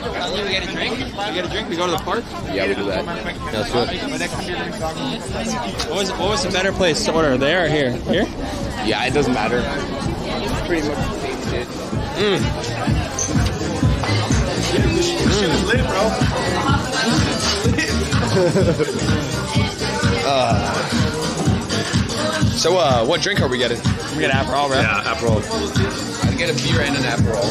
We get a drink. We get a drink. We go to the park. Yeah, we do that. That's good. What was what was the better place to order? There or here? Here? Yeah, it doesn't matter. Pretty much the same shit. Mm. Mm. Uh, so, uh, what drink are we getting? We get Aperol, bro. Yeah, Aperol. I'd get a beer and an Aperol.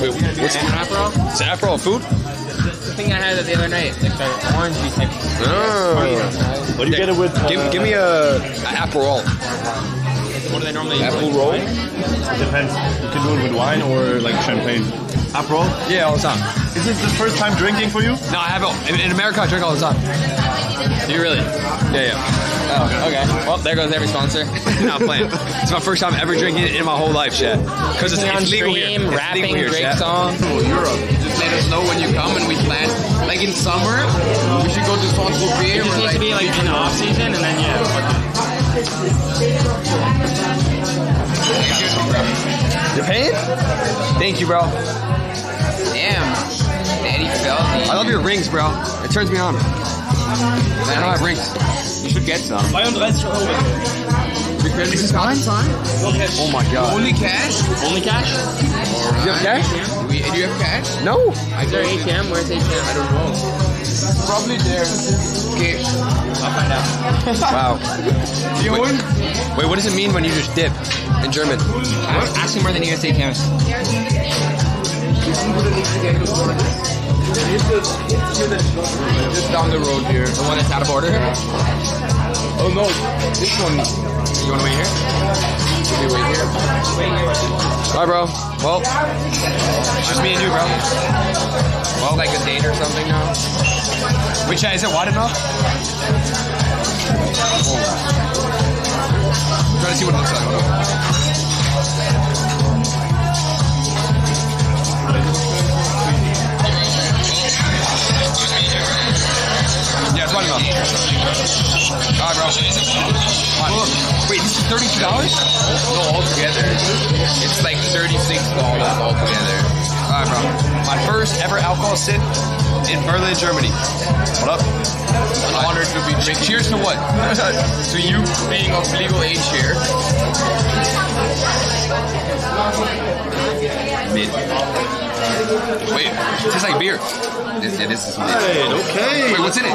Wait, what's And Aperol? is Aperol food? The thing I had the other night, like the orangey type. Oh. What do you get it with? Give, uh, give me a, a Aperol. What do they normally use? Apple like, roll? wine? Depends. You can do it with wine or like champagne. Aperol. Yeah, all the time. Is this the first time drinking for you? No, I have it. In, in America, I drink all the time. Do you really? Yeah, yeah. Oh, okay. Well, there goes every sponsor. Not playing. It's my first time ever drinking it in my whole life, Chad. Because it's, on it's legal here. It's rapping, legal here, great Chad. song. Europe. Just let us know when you come and we plan. Like in summer, we should go to Saint Tropez. It just or needs to be like in the off season, and then yeah. You're paying? Thank you, bro. Damn. Daddy Feldy. I love your rings, bro. It turns me on. I don't have rings. You should get some. 32 Euro. Is this mine? Oh my god. Only cash? Only cash? You have cash? Do, we, do you have cash? No. Is there ATM? Where's ATM? I don't know. Probably there. Okay. I'll find out. Wow. You Wait. win? Wait, what does it mean when you just dip in German? Ask me where the nearest ATM is. Just down the road here. The one that's out of order? Oh no, this one. You want to wait here? Should we wait here? Bye, bro. Well, just me and you, bro. Well, like a date or something now. Which Chad, is it wide enough? I'm trying to see what it looks like. $32? No, all together. It's like $36 altogether. Alright, bro. My first ever alcohol sip in Berlin, Germany. What up? An honor to be Cheers, cheers to what? to you being of legal age here. Mid. Wait, it tastes like beer. This, yeah, this is mid. Hey, okay. Wait, what's in it?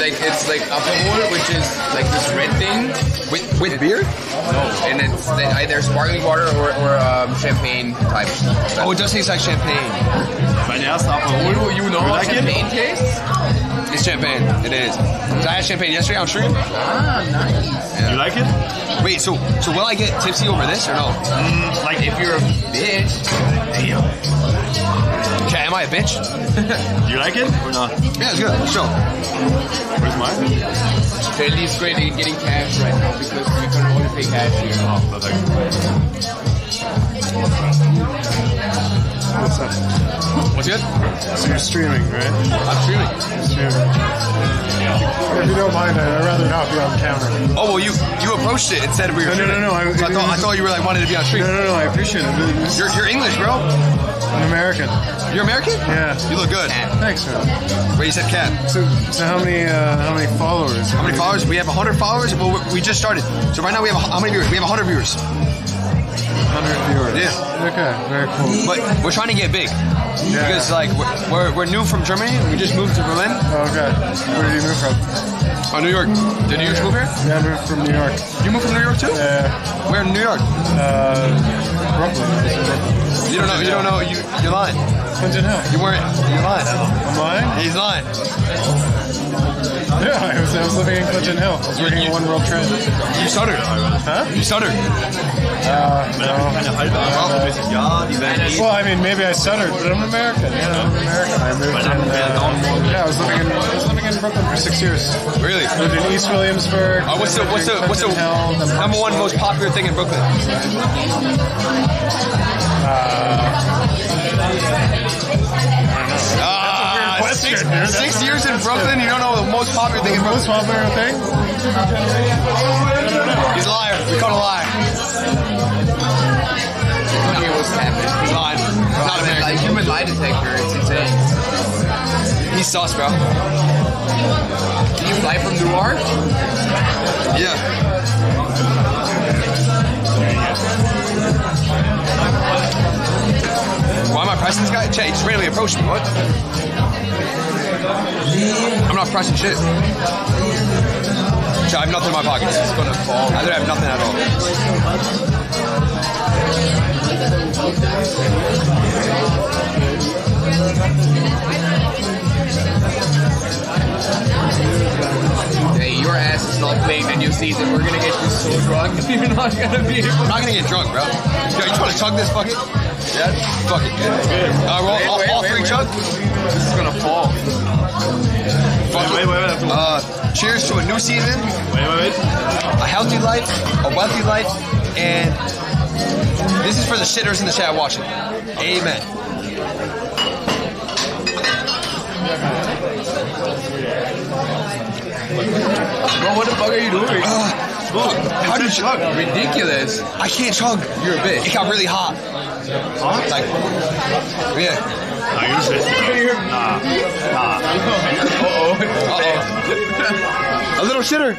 Like it's like Aperol, which is like this red thing. With with beer? No, and it's like either sparkling water or, or um, champagne type. Oh, it does taste like champagne. Mein erster Aperol. You, you know You how like it? champagne tastes? It's champagne. It is. So I had champagne yesterday on stream. Ah, nice. You like it? Wait, so so will I get tipsy over this or no? Like if you're a bitch, Okay, am I a bitch? Do you like it or not? Yeah, it's good. Sure. Where's mine? Feldy's great at getting cash right now because we can only pay cash here. Oh, perfect. What's up? What's good? So you're streaming, right? I'm streaming. Streaming. If you don't mind, I'd rather not be on camera. Oh well, you you approached it and said we were. No, no, no, no, I- So I, thought I thought you were like wanted to be on stream. No, no, no, I appreciate it. This- You're you're English, bro. I'm American. You're American. Yeah. You look good. Thanks, man. Wait, you said cat. So, so how many, uh, how many followers? How many followers? We have 100 followers. Well, we- we just started. So right now we have how many viewers? We have 100 viewers. 100 viewers. Yeah. Okay, very cool. But we're trying to get big Yeah. because like we're, we're, we're new from Germany. We just moved to Berlin. Okay. Where did you move from? Oh, New York. Did you just move here? Yeah, I moved from New York. You moved from New York too? Yeah. Where in New York? Uh, Brooklyn. You don't know. You don't know. You you're lying. Clinton Hill. You weren't. You're lying. I'm lying? He's lying. Yeah, I was, I was living in Clinton Hill. I was working at One World Trade. You stuttered. Huh? You stuttered. Uh, no. Well, I mean, maybe I stuttered, but I'm American. Yeah, I'm American. I moved in, uh, yeah, I was living in, I was living in Brooklyn for six years. Really? I Lived in East Williamsburg. Uh, what's the what's the what's the number one most popular thing in Brooklyn? Question, six, six years in Brooklyn, you don't know the most popular thing in The most Brooklyn. popular thing? He's a liar. We caught a lie. He was happening. He's lying. He's not Like human lie detector, it's insane. He's sauce, bro. Can you fly from Newark? Yeah. Why am I pressing this guy? Chet, he just randomly approached me. What? I'm not pressing shit. Chet, I have nothing in my pockets. It's gonna fall. I don't have nothing at all. Hey, your ass is not playing the new season. We're gonna get you so drunk. You're not gonna be I'm not gonna get drunk, bro. Yo, you just wanna chug this fucking? Yeah? Fuck it. Uh, roll, all, wait, all wait, three wait. chug? This is gonna fall. Fuck Wait, it. wait, wait. wait. Uh, cheers to a new season, Wait, wait, wait. a healthy life, a wealthy life, and this is for the shitters in the chat watching. Amen. Bro, what the fuck are you doing? How do you chug? Ridiculous. I can't chug. You're a bitch. It got really hot. Like, yeah. Are you serious? Nah. Nah. Uh-oh. A little shitter.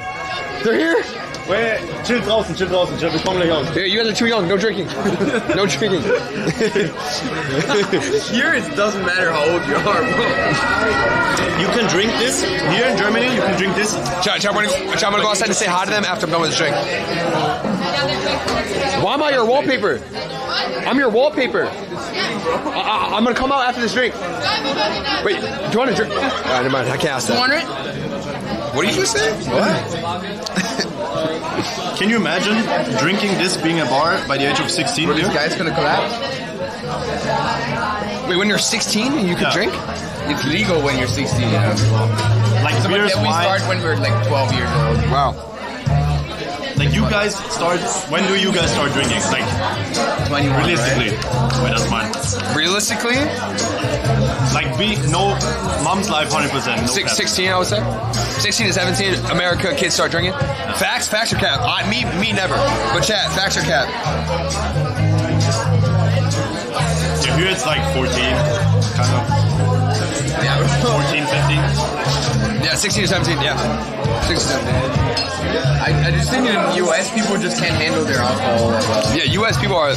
They're here. Wait, chill draußen, chill draußen, chill. Wir kommen gleich raus. Here, you guys are too young. No drinking. No drinking. Here it doesn't matter how old you are, bro. You can drink this. Here in Germany, you can drink this. Chad, Chad, I'm gonna, Chad, I'm gonna go outside and say hi to them after I'm done with this drink. Why am I your wallpaper? I'm your wallpaper. I, I, I'm gonna come out after this drink. Wait, do you want to drink? Alright, never mind. I can't ask that. 200? What did you just say? What? Can you imagine drinking this being a bar by the age of 16 This here? guy's gonna collapse. Wait, when you're 16 you can Yeah. drink? It's legal when you're 16, you know. Like So, but beers, then we wine. start when we're like 12 years old. Wow. Like you guys start. When do you guys start drinking? Like 21, realistically. Wait, that's mine. Realistically, Like be no mom's life 100. percent no six, 16, I would say. 16 to 17, America, kids start drinking. Facts, facts or cap? I, me, me never. But chat, facts or cap? Yeah, here it's like 14, kind of Yeah, 14, 15. Yeah, 16 to 17, yeah. 16 to 17. I, I just think in the US people just can't handle their alcohol that well. Yeah, US people are.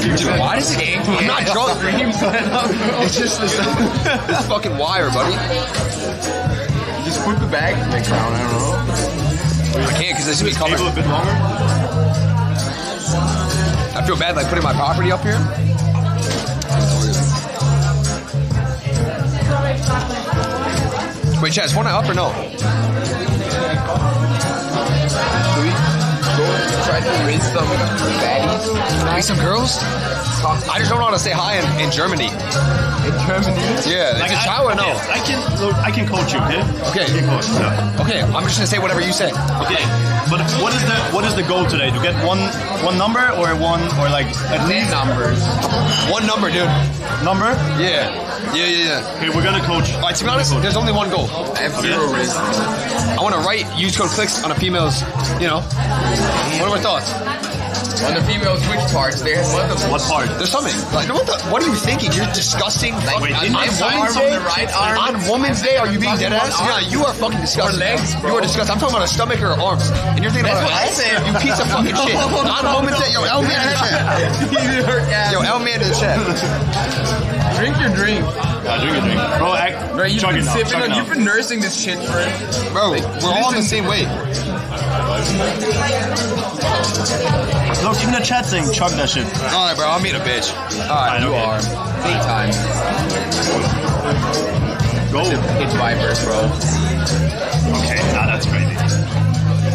Dude, why does it? I'm not drunk. It's just this, this fucking wire, buddy. Just put the bag like down, I don't know. I can't because this is covered. Table a bit longer. I feel bad like putting my property up here. Wait, Chad, is one up or no? We go try to raise some baddies Meet some girls? I just don't know how to say hi in, in Germany. in Germany? Yeah, Like is it I, or no? I can I can coach you, okay? Okay. I can coach. Yeah. Okay, I'm just gonna say whatever you say. Okay, but what is the what is the goal today? To get one one number or one or like at least numbers. One number, dude. number? Yeah. Yeah, yeah, yeah. Okay, we're gonna coach. All right, to be honest, there's only one goal. I have zero risk. I want to write use code Clix on a female's, you know. What are my thoughts? On the female switch parts, they have multiple. What part? There's something. Like, what, the, what are you thinking? You're disgusting. Like, wait, in on this Women's arm, Day? on right arm, On Women's Day, are you being fucking dead ass? Yeah, you are fucking disgusting. Or legs, bro. You are disgusting. I'm talking about a stomach or arms, and you're thinking That's about what I a- said. You piece of fucking shit. On Women's Day, yo, L man in the chat. Yo, L man in the chat. Drink your drink. Yeah, drink a drink. Bro, act. Bro, you've been sipping on, you've been nursing this shit for Bro, we're all on the same weight. Look, even the chat saying chug that shit. All right, bro, I'm being a bitch. All right, I know. You are. Big time. Go. It's vipers, bro. Okay, nah, that's crazy.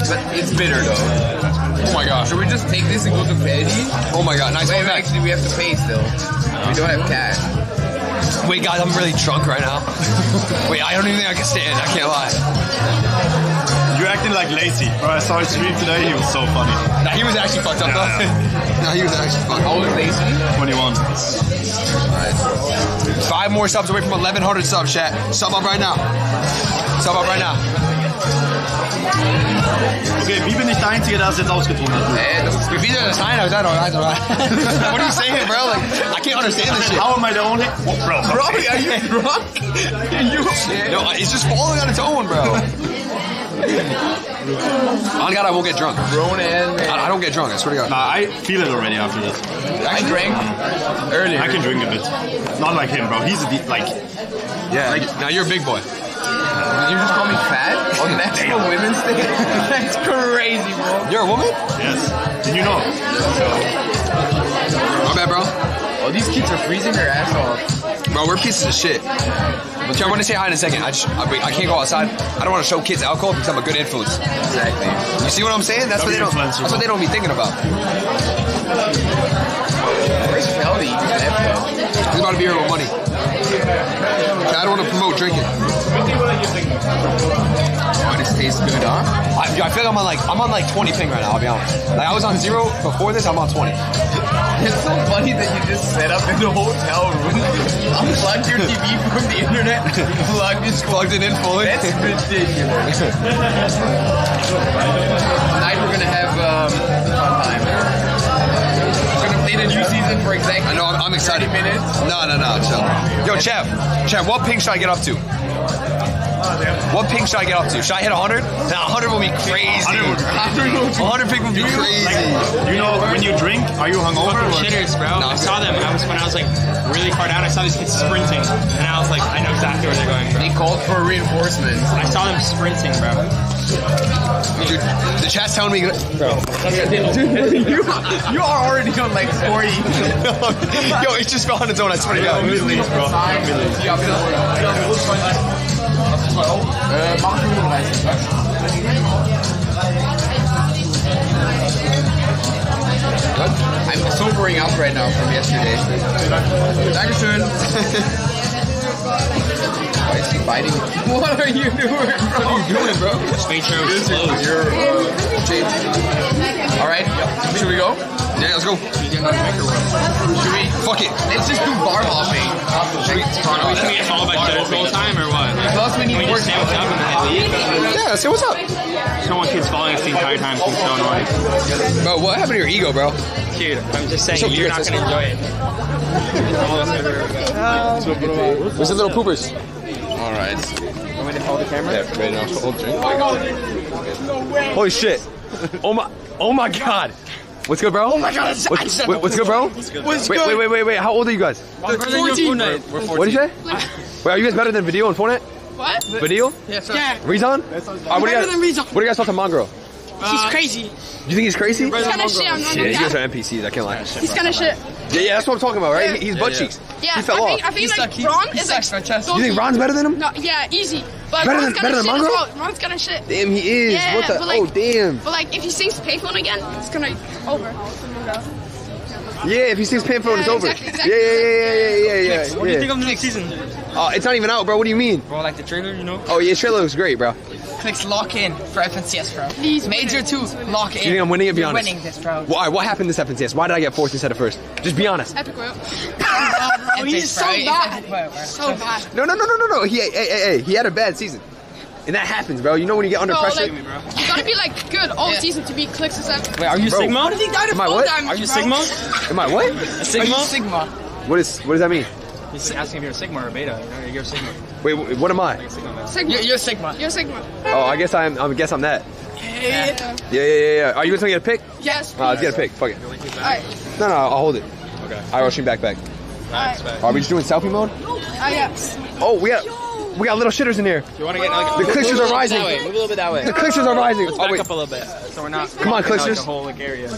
But it's bitter though. Oh my gosh. Should we just take this and go to Petty? Oh my god. Nice Wait, one actually, we have to pay still. We don't have cash. Wait, guys, I'm really drunk right now. Wait, I don't even think I can stand. I can't lie. You're acting like lazy. Bro, I saw his stream today. He was so funny. Nah, he was actually fucked up Yeah, though. nah, he was actually fucked How old is Lacy? 21. Five more subs away from 1,100 subs, chat. Sub up right now. Sub up right now. Okay, wie bin ich der Einzige, der das jetzt ausgetrunken hat? Ey, das ist, wie das sein? I don't know. I don't know. What are you saying, bro? Like, I can't understand this shit. How am I the only? Bro, Bro, are you drunk? you, no, it's just falling on its own, bro. On God, I won't get drunk. Grown and man. I, I don't get drunk. I swear to God. Nah, I feel it already after this. I drank mm. earlier. I can drink a bit. Not like him, bro. He's a de- like. Yeah, now you're a big boy. You just call me fat oh, on National Women's Day? That's crazy, bro. You're a woman? Yes. Did you know? My bad, bro. Oh, these kids are freezing their ass off. Bro, we're pieces of shit. Okay, I want to say hi in a second. I, just, I, wait, I can't go outside. I don't want to show kids alcohol because I'm a good influence. Exactly. You see what I'm saying? That's what they don't. That's what they don't be thinking about. Where's Kelly? He's about to be here with money. I don't want to promote drinking. Oh, this tastes good, huh? I, I feel like I'm on like I'm on like 20 ping right now. I'll be honest. Like I was on zero before this. I'm on 20. It's so funny that you just set up in the hotel room, unplugged your TV from the internet, plugged it, Plugged it in fully. That's ridiculous. Tonight we're gonna have um, a fun time. We're gonna play the new season for exactly I know. I'm, I'm excited. minutes. No, no, no. Chill. Yo, Chev. Chev, what ping should I get up to? What ping should I get up to? Should I hit 100? Nah, 100 will be crazy. 100 ping would be crazy. You know, when you drink, are you hungover? or- Shitters, bro. No, I saw them. I was when I was like really far down. I saw these kids sprinting, and I was like, I know exactly where they're going. Bro. They called for reinforcements. I saw them sprinting, bro. Dude, the chat's telling me. you, you are already on like 40. Yo, it just fell on its own. I swear to God. Mach 35. I'm sobering up right now from yesterday. Dankeschön. Why is he biting? What are you doing, bro? What are you doing, bro? Space Rose closed. You're, uh, James. Alright, should we go? Yeah, let's go. Should we? Fuck it. Let's just do bar hopping. Can we get followed by shitters the whole time, or what? Plus we need Can we more just say what's up and then leave? Yeah, say what's up. I don't want kids following us the entire time. It's so annoying. Bro, what happened to your ego, bro? Dude, I'm just saying, So you're not gonna enjoy it. All of us everywhere. Where's the little poopers? Alright. Want me to hold the camera? Yeah, right now. Hold drink. Holy shit. Oh my, oh my god. What's good, bro? Oh my god, what's, wait, what's good, bro? What's good? Wait, wait, wait, wait, wait. How old are you guys? We're 14. We're 14. What did you say? Wait, are you guys better than Video and Fortnite? What? Video? Yeah. Rezon? Uh, what, do you Better guys, than Rezon. what do you guys talk to Mongraal? He's crazy. You think he's crazy? He's kind of shit. I'm Yeah, you guys are NPCs. I can't lie. He's kind of shit. Yeah, yeah, that's what I'm talking about, right? He- He's butt cheeks. Yeah, He fell I think off. I think like Ron is like. You think Ron's better than him? No, yeah, easy. But Better than- better than shit as Mongraal? well. Ron's kind of shit. Damn, he is. Yeah, what the? like- oh, damn. But like, if he sings payphone again, it's gonna over. Yeah, if he sings Payphone, it's over. exactly, exactly. Yeah, yeah, yeah, yeah, yeah, yeah, yeah. What do you think of the next season? Uh, it's not even out, bro. What do you mean? Bro, like the trailer, you know? Oh, yeah, trailer looks great, bro. Clix lock in for FNCS, bro. Please, Major two, lock in. Do you think I'm winning it? Be You're honest. winning this, bro. Why? What happened this FNCS? Why did I get fourth instead of first? Just be honest. Epic whale. Epic, oh, he's so bad. So bad. No, no, no, no, no, no. He, hey, hey, hey, he had a bad season, and that happens, bro. You know when you get under Bro, pressure. like, you gotta be like good all Yeah. season to be clicks as epic. Wait, are you Bro. Sigma? What if he died of Am I what? damage, Are you bro? Sigma? Am I what? A Sigma? Sigma. What is? What does that mean? He's asking if you're a Sigma or a Beta. You know, you're a Sigma. Wait, wh- what am I? Sigma. Sigma. You're, you're Sigma. You're Sigma. Oh, I guess I'm. I guess I'm that. Yeah. Yeah, yeah, yeah, yeah. Are you gonna get a pick? Yes. Uh, let's get a pick. Fuck it. Alright. No, no, I'll hold it. Okay. All right, rushing back, back. Alright. Are we just doing selfie mode? Ah, yeah. Oh, we got, we got little shitters in here. You want to get like The clicksters are rising. Move a little bit that way. The clicksters are rising. Let's Oh back wait. up a little bit, so we're not. Come on, blocking, like, The whole like area.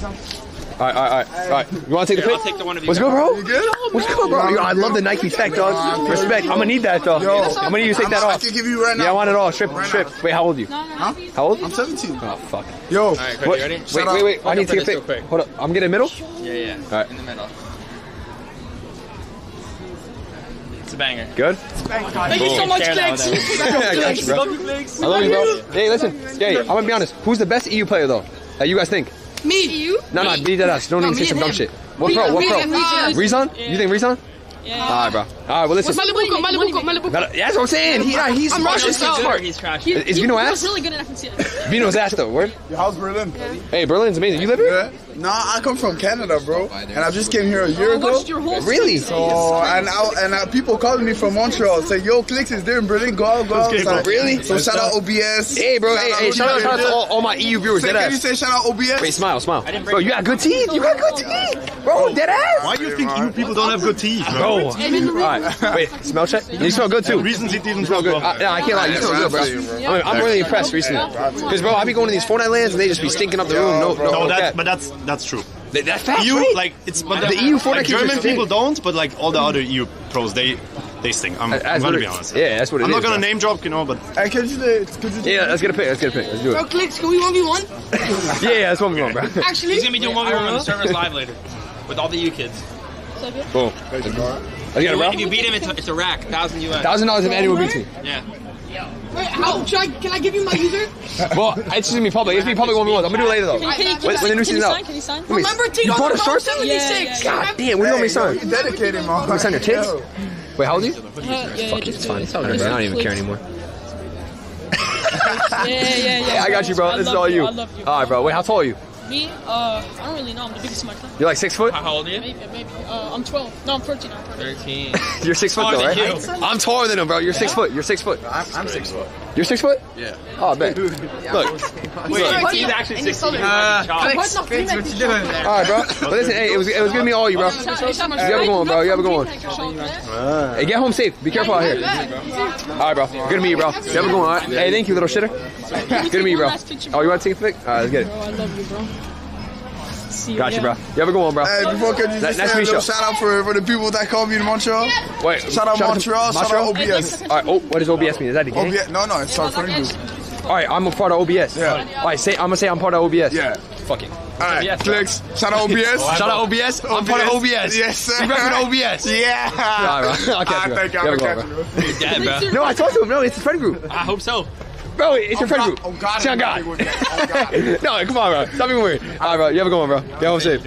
All right, all right, all right, all right. You want to take the Here, pick? I'll take the one of you What's good, bro? You good? Oh, What's good, bro? Yo, I love the Nike tech, dog. Respect. I'm gonna need that, though. I'm gonna need you to take that off. I can give you right now. Yeah, I want it all. Strip, strip. Wait, how old are you? Huh? How old? I'm 17. Oh, fuck. Yo, All right, What? You ready? Wait, wait, wait. I need to for take a this real pick. Hold up. I'm getting middle? Yeah, yeah. All right. In the middle. It's a banger. Good? Thank you so much, Share that I got you, bro. I love you, bro. Hey, listen. Hey, I'm gonna be honest. Who's the best EU player, though? That you guys think? Me. You? No, no, be that us. Don't No, even say some and dumb shit. What pro? and- What pro? and Rezon. Rezon? You think Rezon? Yeah. All right, bro. All right, well listen. Malibuca, Malibuca, Malibuca. That- That's what I'm saying. He, nah, he's I'm smart. Russian, He's smart. He's trash. He- Is he- Veno ass? was really good at FNCS. Veno's ass though. Word. How's Berlin? Hey, Berlin's amazing. You live here? Nah, I come from Canada, bro, and I just came here a year ago. watched your whole Really? series. So and I, and uh, people calling me from Montreal say, "Yo, Clix is there in Berlin. Go out, go out." Okay, bro. So- Really? So shout out OBS. Hey, bro. Hey, hey, shout out, shout out to all, all my EU viewers. Say, Dead can you say shout out OBS? Wait, smile, smile. Bro, you got good teeth. You got good teeth, bro. Dead ass. Why do you think you people don't have good teeth, bro? Bro. All right. Wait, smell check. You smell good too. Reasons it didn't smell good. I, no, I can't lie. You smell good, bro. I'm, I'm really impressed recently. Because, bro, I be going to these Fortnite lands and they just be stinking up the room. No, no, No, no that's cap. but that's that's true. That- That's fact, EU right? like it's but The EU Fortnite like, kids German just stink. people don't, but like all the other EU pros, they they stink. I'm, I'm gonna be honest. Yeah, that's what it I'm is, not gonna bro. name drop, you know, but Hey, could you say, could you? Yeah, let's get a pick. Let's get a pick. Let's do Bro, it. Clix, can we 1v1? Yeah, yeah, that's what we want, bro. Actually, He's gonna be doing one v one when the server's live later with all the EU kids. Boom. Let's get it, bro. If you beat him, it's a, it's a rack, thousand US. Thousand dollars of annual BT. Yeah. Wait, how, should I, can I give you my user? Well, it's just gonna be public. It's gonna be public one v one. I'm gonna do it later though. Can, can, can, When, when the new can you sign? Can you sign? Remember Tito You bought a about short 76? God damn, what do you want me to sign? You dedicated, man. You sign your tits? Wait, how old are you? Uh, yeah, yeah, Fuck it, it's fine. It's fine, bro. I don't even care anymore. Yeah, yeah, yeah. I got you, bro. This is all you. I love you. All right, bro. Wait, how tall are you? Me? Uh, I don't really know. I'm the biggest in my class. You're like six foot. How old are you? Maybe, maybe. Uh, I'm 12. No, I'm 13. I'm 13. Thirteen. You're six foot though, right? you. I'm taller than him, bro. You're six foot. You're six foot. I'm, I'm six foot. You're six foot? Yeah. Oh, I bet. Look. Wait, he's actually sixteen. Uh, What's not Clix, what you doing there? All right, bro. But listen, hey, it was it was good to meet all you, bro. You have a good one, bro. You have a good one. Hey, get home safe. Be careful out here. All right, bro. Good to meet you, bro. You have a good one. All right. Hey, thank you, little shitter. Good to meet you, bro. Oh, you want to take a pic? All right, let's get it. Bro, I love you, bro. See you. Got you, yeah. bro. You have a good one, bro. Hey, before could you Nice- just nice say a meet you. shout out for, for the people that call me in Montreal? Wait. Shout out to- Montreal, shout out OBS. All right. Oh, what does OBS mean? Is that the gang? OBS, no, no, it's our friend group. All right, I'm a part of OBS. Yeah. All right, say I'm gonna say I'm part of OBS. Yeah. Fuck it. All right, Clix. Shout out OBS. Shout out OBS. I'm part of OBS. Yes, sir. You repping OBS. Yeah. All right, bro. I'll catch you. I think You I'm have a gonna catch you. Dead, bro. No, I talked to him. No, it's a friend group. I hope so. Bro, it's your friend group. Oh, God. It's on God. Oh, God. no, come on, bro. Stop being weird. All right, bro. You have a good one, bro. Get home safe.